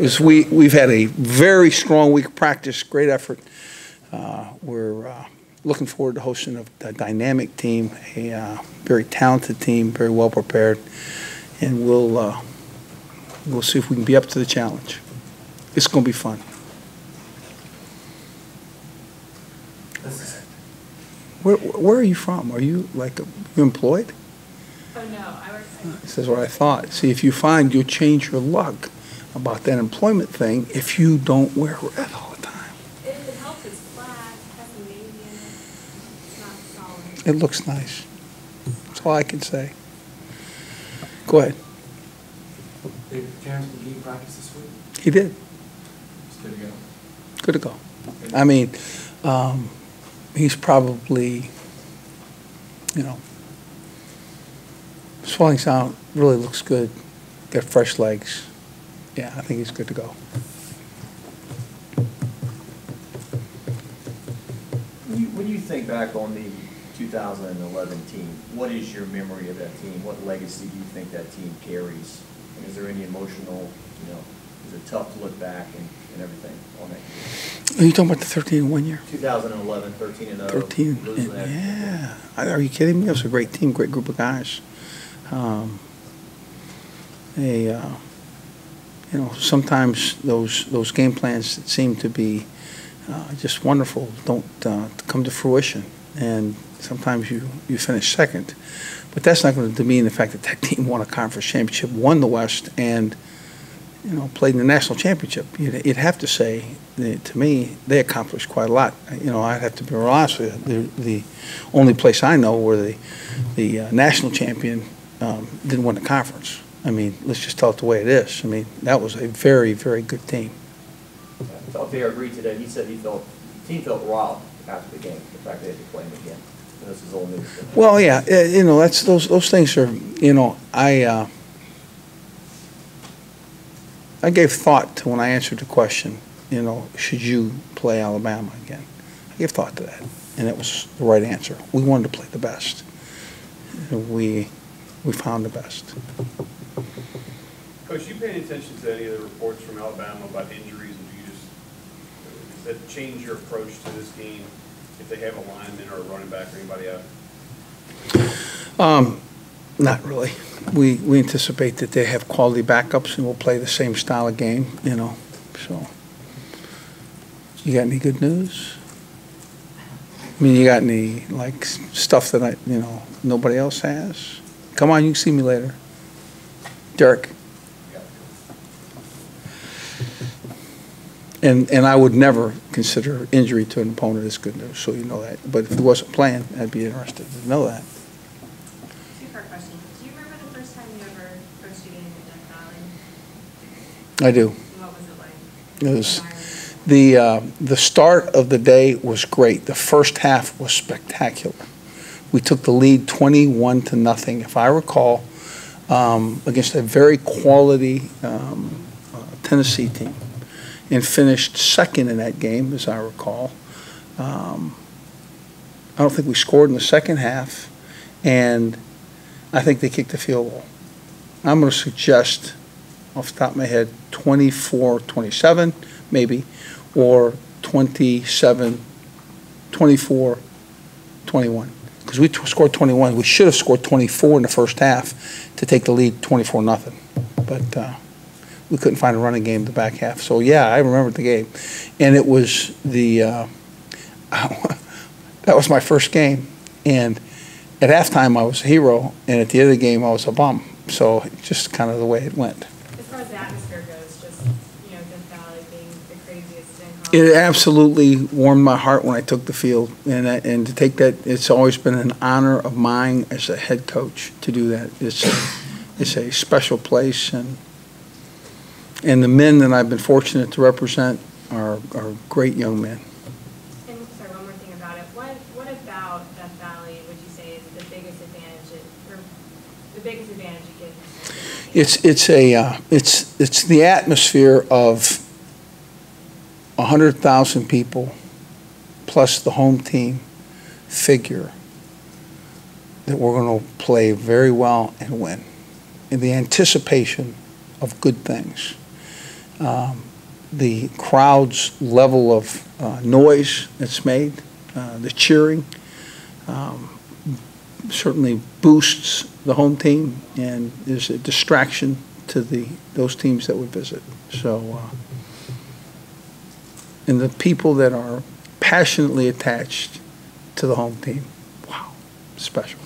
is we, we've had a very strong week of practice, great effort. Uh, We're uh, looking forward to hosting a a dynamic team, a uh, very talented team, very well prepared, and we'll, uh, we'll see if we can be up to the challenge. It's going to be fun. Where, where are you from? Are you like, you employed? Oh, no, I work, This is what I thought. See, if you find you'll change your luck about that employment thing if you don't wear red all the time. it, it helps, it's flat, has some navy in it, it's not solid. It looks nice. That's all I can say. Go ahead. Did Terrence Magee practice this week? He did. He's good to go. Good to go. I mean, um, he's probably, you know, swelling sound really looks good. Got fresh legs. Yeah, I think he's good to go. When you, when you think back on the 2011 team, what is your memory of that team? What legacy do you think that team carries? And is there any emotional, you know, is it tough to look back and, and everything on that team? Are you talking about the 13 and one year? 2011, 13 and 0. 13, losing that- yeah. Are you kidding me? It was a great team, great group of guys. Um, They, uh, you know, sometimes those, those game plans that seem to be uh, just wonderful don't uh, come to fruition. And sometimes you, you finish second. But that's not going to demean the fact that that team won a conference championship, won the West, and, you know, played in the national championship. You'd, you'd have to say, that, to me, they accomplished quite a lot. You know, I'd have to be honest with you. The, the only place I know where the, the uh, national champion um, didn't win the conference. I mean, let's just tell it the way it is. I mean, that was a very, very good team. I thought Bear agreed today. He said he felt, the team felt robbed after the game, the fact they had to play him again. And This is all him. Well, yeah, eh, you know, that's, those, those things are, you know, I, uh, I gave thought to when I answered the question, you know, should you play Alabama again? I gave thought to that, and it was the right answer. We wanted to play the best. We, we found the best. Coach, you paying attention to any of the reports from Alabama about injuries, and do you just, does that change your approach to this game if they have a lineman or a running back or anybody out? Um, not really. We, we anticipate that they have quality backups and will play the same style of game, you know, so. You got any good news? I mean, you got any, like, stuff that I, you know, nobody else has? Come on, you can see me later. Derek? And, and I would never consider injury to an opponent as good news, so you know that. But if it wasn't playing, I'd be interested to know that. Two-part question. Do you remember the first time you ever coached a game at Death Valley? I do. What was it like? It was- The, uh, the start of the day was great. The first half was spectacular. We took the lead 21 to nothing, if I recall, um, against a very quality um, uh, Tennessee team, and finished second in that game, as I recall. Um, I don't think we scored in the second half, and I think they kicked the field goal. I'm going to suggest, off the top of my head, 24, 27, maybe, or 27, 24, 21. Because we scored 21. We should have scored 24 in the first half to take the lead 24 0. But uh, we couldn't find a running game in the back half. So, yeah, I remember the game. And it was the, uh, that was my first game. And at halftime, I was a hero. And at the end of the game, I was a bum. So, just kind of the way it went. As far as the atmosphere goes, just, you know, Death Valley being the craziest in It absolutely warmed my heart when I took the field, and that, and to take that, it's always been an honor of mine as a head coach to do that. It's, it's a special place, and and the men that I've been fortunate to represent are are great young men. And, sorry, one more thing about it. What, what about Death Valley would you say is the biggest advantage, it- or the biggest advantage it gives? It's it's a uh, it's it's the atmosphere of a hundred thousand people, plus the home team, figure that we're going to play very well and win, in the anticipation of good things. Um, the crowd's level of uh, noise that's made, uh, the cheering, um, certainly boosts the home team and is a distraction to the, those teams that we visit. So, uh, and the people that are passionately attached to the home team, wow, special.